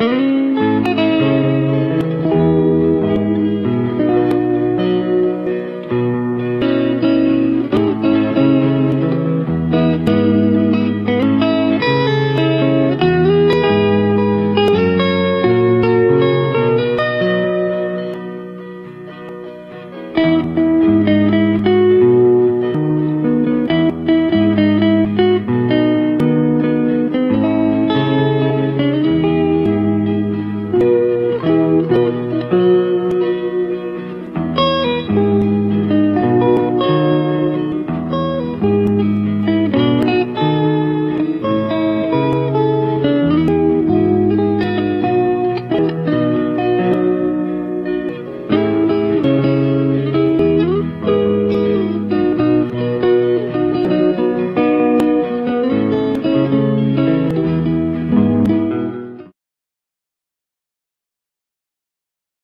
Mm-hmm.